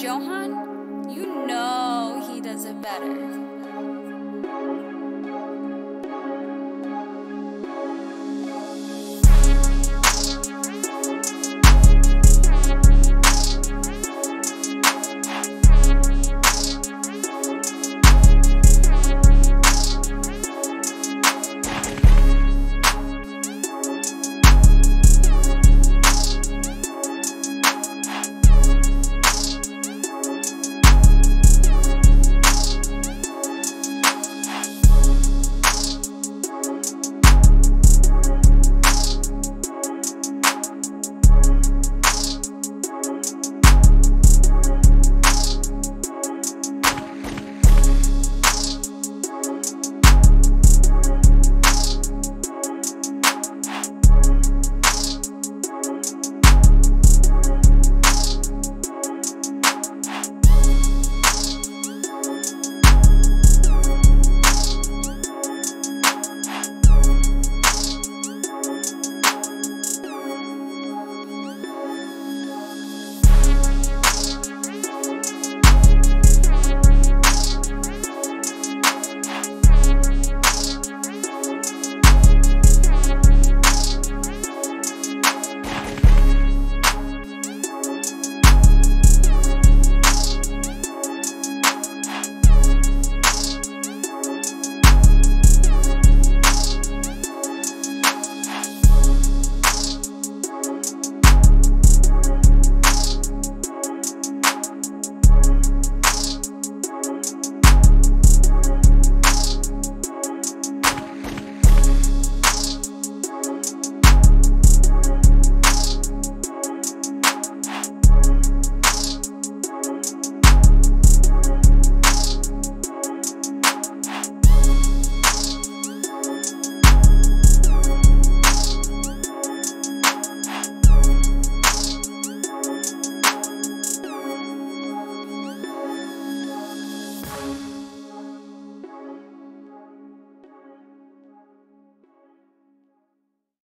Johan, you know he does it better.